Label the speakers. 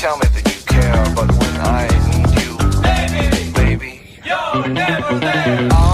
Speaker 1: tell me that you care, but when I need you, baby, baby, you're never there.